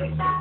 Because